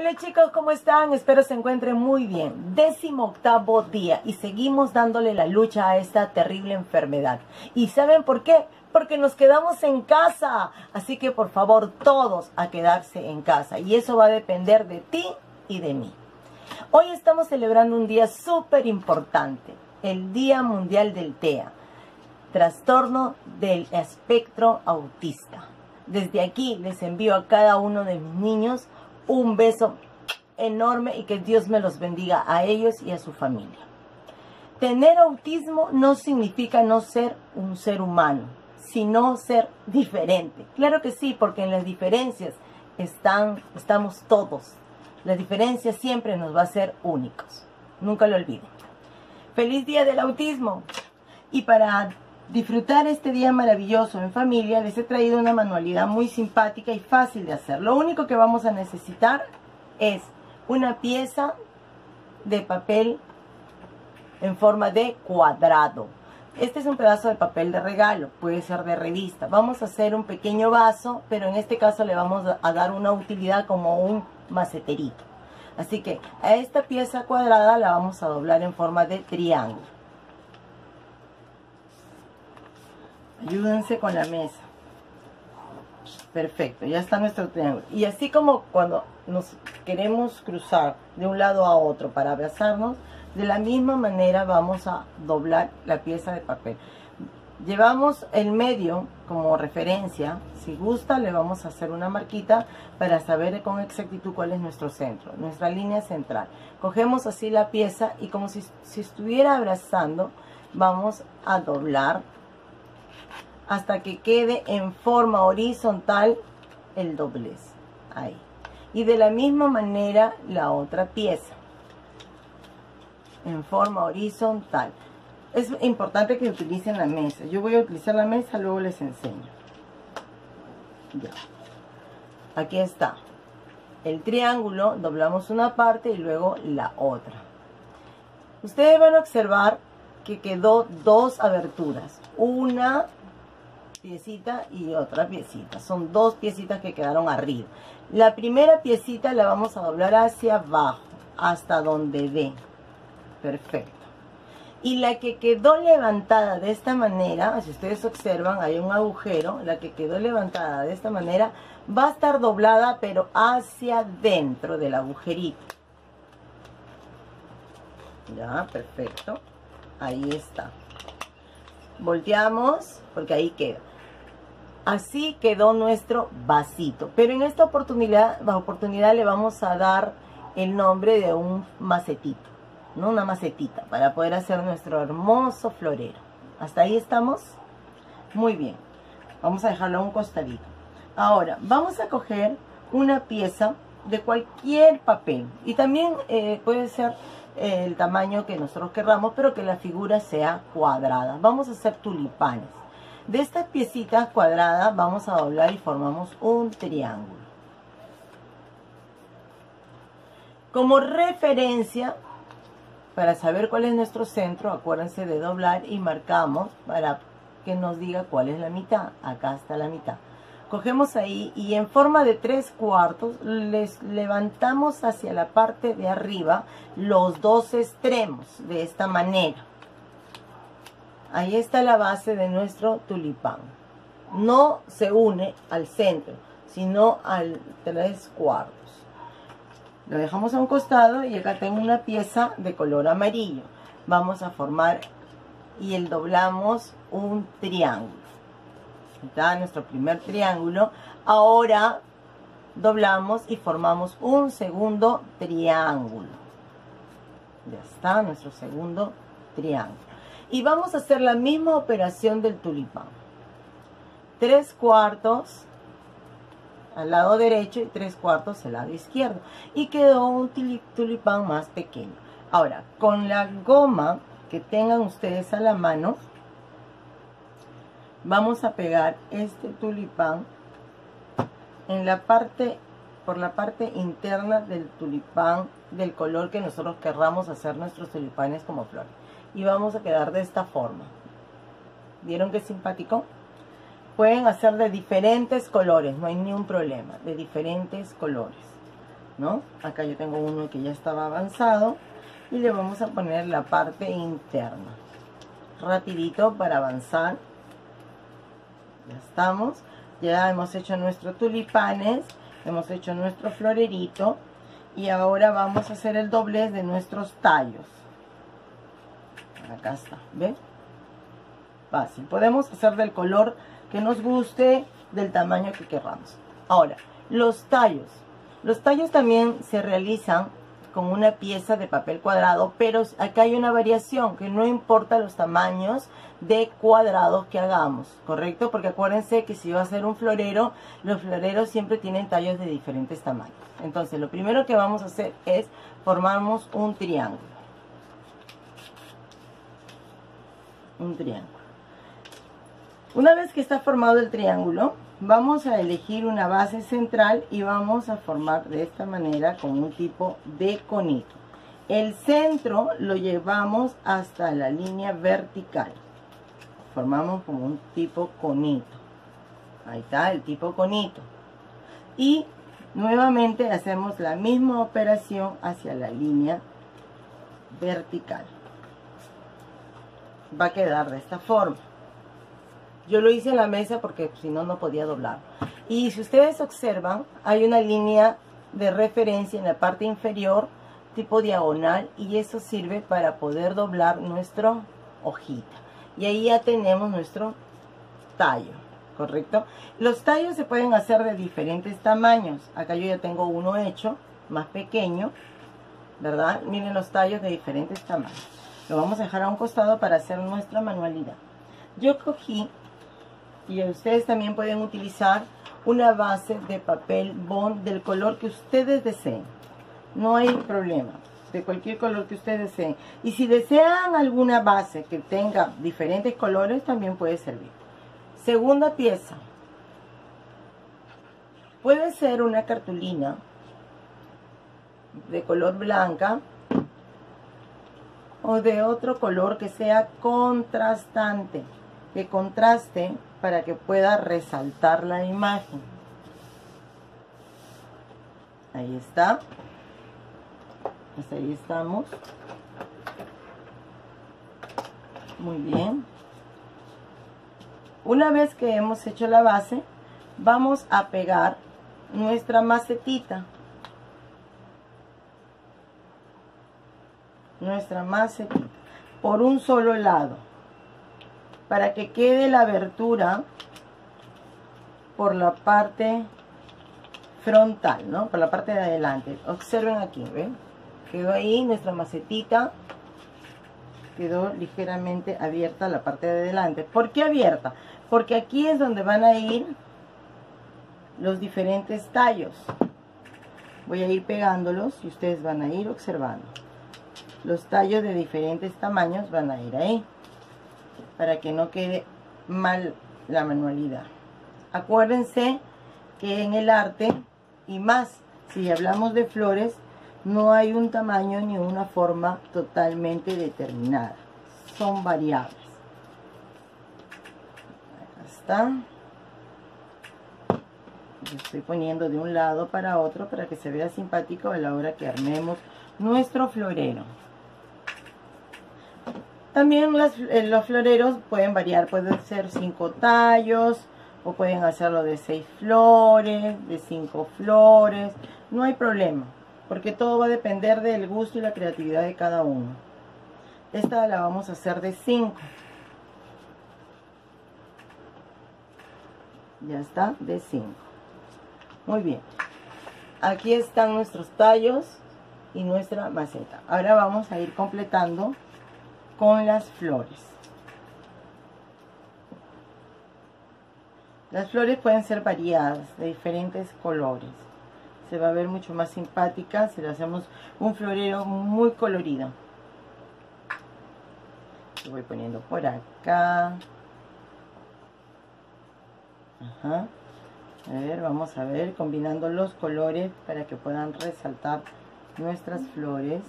Hola chicos, ¿cómo están? Espero se encuentren muy bien. Décimo octavo día y seguimos dándole la lucha a esta terrible enfermedad. ¿Y saben por qué? Porque nos quedamos en casa. Así que por favor todos a quedarse en casa. Y eso va a depender de ti y de mí. Hoy estamos celebrando un día súper importante. El Día Mundial del TEA. Trastorno del espectro autista. Desde aquí les envío a cada uno de mis niños un beso enorme y que Dios me los bendiga a ellos y a su familia. Tener autismo no significa no ser un ser humano, sino ser diferente. Claro que sí, porque en las diferencias están, estamos todos. La diferencia siempre nos va a ser únicos. Nunca lo olviden. Feliz día del autismo. Y para disfrutar este día maravilloso en familia, les he traído una manualidad muy simpática y fácil de hacer. Lo único que vamos a necesitar es una pieza de papel en forma de cuadrado. Este es un pedazo de papel de regalo, puede ser de revista. Vamos a hacer un pequeño vaso, pero en este caso le vamos a dar una utilidad como un maceterito. Así que a esta pieza cuadrada la vamos a doblar en forma de triángulo. Ayúdense con la mesa. Perfecto, ya está nuestro triángulo. Y así como cuando nos queremos cruzar de un lado a otro para abrazarnos, de la misma manera vamos a doblar la pieza de papel. Llevamos el medio como referencia. Si gusta, le vamos a hacer una marquita para saber con exactitud cuál es nuestro centro, nuestra línea central. Cogemos así la pieza y como si, si estuviera abrazando, vamos a doblar hasta que quede en forma horizontal el doblez. Ahí. Y de la misma manera la otra pieza. En forma horizontal. Es importante que utilicen la mesa. Yo voy a utilizar la mesa, luego les enseño. Ya. Aquí está. El triángulo, doblamos una parte y luego la otra. Ustedes van a observar que quedó dos aberturas. Una piecita y otra piecita. Son dos piecitas que quedaron arriba. La primera piecita la vamos a doblar hacia abajo, hasta donde ve. Perfecto. Y la que quedó levantada de esta manera, si ustedes observan, hay un agujero. La que quedó levantada de esta manera va a estar doblada, pero hacia dentro del agujerito. Ya, perfecto. Ahí está. Volteamos, porque ahí queda. Así quedó nuestro vasito. Pero en esta oportunidad, oportunidad le vamos a dar el nombre de un macetito, ¿no? Una macetita para poder hacer nuestro hermoso florero. ¿Hasta ahí estamos? Muy bien. Vamos a dejarlo a un costadito. Ahora, vamos a coger una pieza de cualquier papel. Y también eh, puede ser eh, el tamaño que nosotros querramos, pero que la figura sea cuadrada. Vamos a hacer tulipanes. De estas piecitas cuadradas vamos a doblar y formamos un triángulo. Como referencia, para saber cuál es nuestro centro, acuérdense de doblar y marcamos para que nos diga cuál es la mitad. Acá está la mitad. Cogemos ahí y en forma de tres cuartos les levantamos hacia la parte de arriba los dos extremos de esta manera. Ahí está la base de nuestro tulipán. No se une al centro, sino al tres cuartos. Lo dejamos a un costado y acá tengo una pieza de color amarillo. Vamos a formar y el doblamos un triángulo. Está nuestro primer triángulo. Ahora doblamos y formamos un segundo triángulo. Ya está nuestro segundo triángulo. Y vamos a hacer la misma operación del tulipán. Tres cuartos al lado derecho y tres cuartos al lado izquierdo. Y quedó un tulipán más pequeño. Ahora, con la goma que tengan ustedes a la mano, vamos a pegar este tulipán en la parte, por la parte interna del tulipán del color que nosotros querramos hacer nuestros tulipanes como flores y vamos a quedar de esta forma. ¿Vieron qué simpático? Pueden hacer de diferentes colores, no hay ningún problema, de diferentes colores. ¿no? Acá yo tengo uno que ya estaba avanzado y le vamos a poner la parte interna. Rapidito para avanzar. Ya estamos. Ya hemos hecho nuestros tulipanes, hemos hecho nuestro florerito y ahora vamos a hacer el doblez de nuestros tallos. Acá está, ¿ven? Fácil. Podemos hacer del color que nos guste, del tamaño que queramos. Ahora, los tallos. Los tallos también se realizan con una pieza de papel cuadrado, pero acá hay una variación que no importa los tamaños de cuadrados que hagamos, ¿correcto? Porque acuérdense que si va a ser un florero, los floreros siempre tienen tallos de diferentes tamaños. Entonces, lo primero que vamos a hacer es formamos un triángulo. Un triángulo. Una vez que está formado el triángulo, vamos a elegir una base central y vamos a formar de esta manera con un tipo de conito. El centro lo llevamos hasta la línea vertical. Formamos como un tipo conito. Ahí está el tipo conito. Y nuevamente hacemos la misma operación hacia la línea vertical. Va a quedar de esta forma. Yo lo hice en la mesa porque si no, no podía doblar. Y si ustedes observan, hay una línea de referencia en la parte inferior, tipo diagonal, y eso sirve para poder doblar nuestra hojita. Y ahí ya tenemos nuestro tallo, ¿correcto? Los tallos se pueden hacer de diferentes tamaños. Acá yo ya tengo uno hecho, más pequeño, ¿verdad? Miren los tallos de diferentes tamaños. Lo vamos a dejar a un costado para hacer nuestra manualidad. Yo cogí y ustedes también pueden utilizar una base de papel bond del color que ustedes deseen. No hay problema, de cualquier color que ustedes deseen. Y si desean alguna base que tenga diferentes colores, también puede servir. Segunda pieza. Puede ser una cartulina de color blanca o de otro color que sea contrastante, que contraste para que pueda resaltar la imagen. Ahí está. Pues ahí estamos. Muy bien. Una vez que hemos hecho la base, vamos a pegar nuestra macetita. Nuestra macetita por un solo lado para que quede la abertura por la parte frontal, ¿no? Por la parte de adelante. Observen aquí, ¿ven? Quedó ahí nuestra macetita. Quedó ligeramente abierta la parte de adelante. ¿Por qué abierta? Porque aquí es donde van a ir los diferentes tallos. Voy a ir pegándolos y ustedes van a ir observando. Los tallos de diferentes tamaños van a ir ahí para que no quede mal la manualidad. Acuérdense que en el arte, y más si hablamos de flores, no hay un tamaño ni una forma totalmente determinada. Son variables. Acá está. estoy poniendo de un lado para otro para que se vea simpático a la hora que armemos nuestro florero. También eh, los floreros pueden variar, pueden ser cinco tallos o pueden hacerlo de seis flores, de cinco flores, no hay problema, porque todo va a depender del gusto y la creatividad de cada uno. Esta la vamos a hacer de cinco. Ya está, de cinco. Muy bien. Aquí están nuestros tallos y nuestra maceta. Ahora vamos a ir completando con las flores. Las flores pueden ser variadas, de diferentes colores. Se va a ver mucho más simpática si le hacemos un florero muy colorido. Lo voy poniendo por acá. Ajá. A ver, vamos a ver, combinando los colores para que puedan resaltar nuestras flores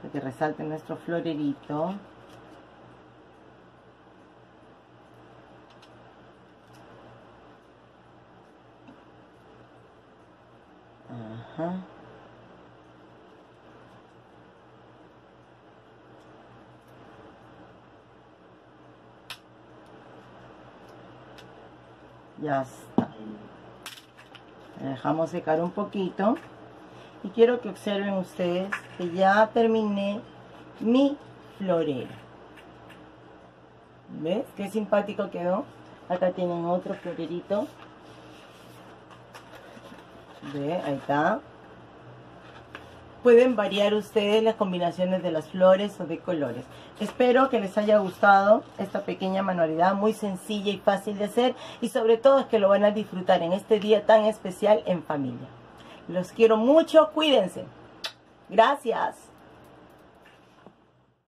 para que resalte nuestro florerito. Ajá. Ya está. Dejamos secar un poquito. Y quiero que observen ustedes que ya terminé mi florero. ¿Ves? Qué simpático quedó. Acá tienen otro florerito. ¿Ve? Ahí está. Pueden variar ustedes las combinaciones de las flores o de colores. Espero que les haya gustado esta pequeña manualidad muy sencilla y fácil de hacer y sobre todo es que lo van a disfrutar en este día tan especial en familia. Los quiero mucho, cuídense. Gracias.